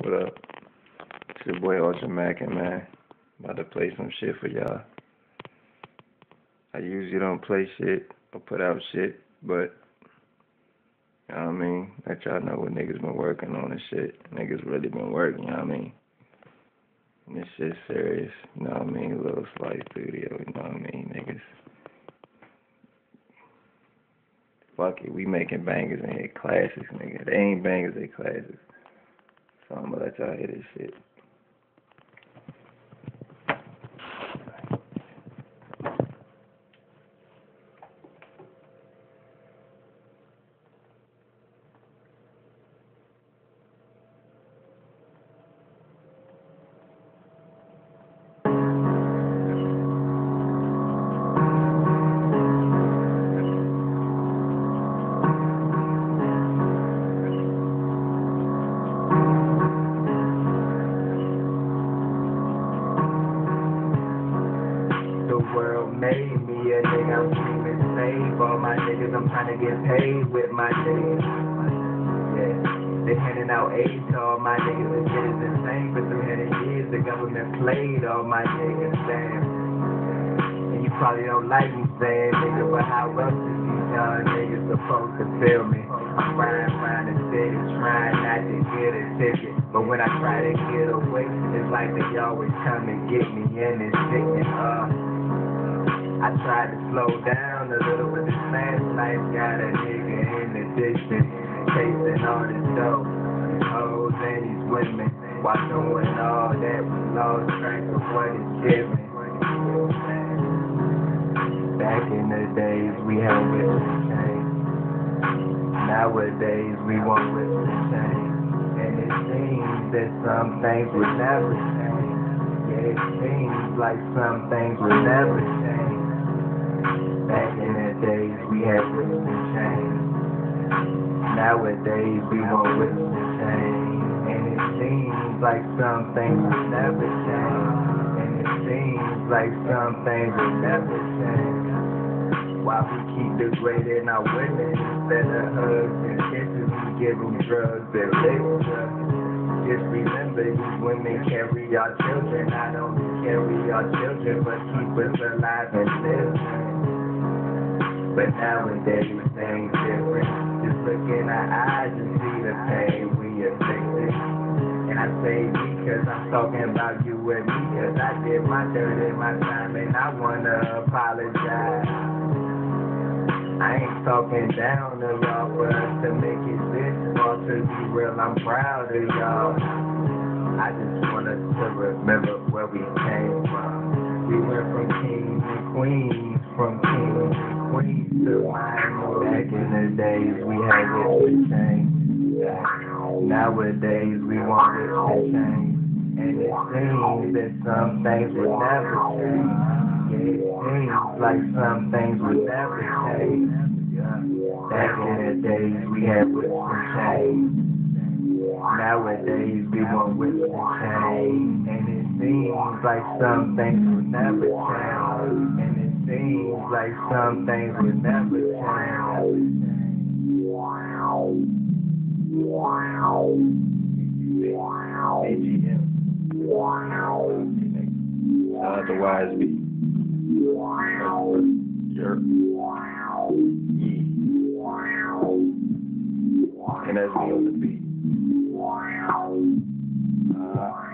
What up? It's your boy Ultra Mackin, man. About to play some shit for y'all. I usually don't play shit or put out shit, but you know what I mean? Let y'all know what niggas been working on and shit. Niggas really been working, you know what I mean? This shit serious, you know what I mean? Little slight studio, you know what I mean, niggas? Fuck it, we making bangers in here, classics, nigga. They ain't bangers, they classics. So I'm gonna let y'all hear this shit. A nigga, I'm screaming save all my niggas, I'm trying to get paid with my niggas. Yeah, they handing out aid to all my niggas, and shit is insane. For 300 years, the government played all my niggas, damn. And you probably don't like me saying nigga, but how else is these young niggas supposed to feel me? I'm riding around the city trying not to get a ticket. But when I try to get away, it's like they always come and get me and it's sickening. Uh, I tried to slow down a little, but this fast life got a nigga in addiction. Chasing all this dope, hoes and these women. While doing all that, we lost track of what it's giving. Back in the days, we had whips and chains. Nowadays, we want whips and chains. And it seems that some things would never change. Yeah, it seems like some things would never change. Back in the days, we had whips and chains. Nowadays, we want whips and chains. And it seems like some things would never change. And it seems like some things would never change. While we keep degrading our women instead of hugs and kisses, we give them drugs and liquor. Just remember, these women carry our children, not only carry our children, but keep us alive and living. But now and nowadays things different. Just look in our eyes and see the pain we afflicted. And I say me cause I'm talking about you and me cause I did my dirt in my time and I wanna apologize. I ain't talking down to y'all for us to make it this far to be real. I'm proud of y'all. I just want us to remember where we came from. We went from kings and queens, from Back in the days, we had and chains. Nowadays, we want whips and chains. And it seems that some things will never change. It seems like some things will never change. Back in the days, we had whips and chains. Nowadays, we want and chains. And it seems like some things will never change. And Seems like some things will never change. Wow. Wow. the out Wise B. Wow. Yerp. Wow. Yee. Wow. NSB on the beat. Wow. Uh,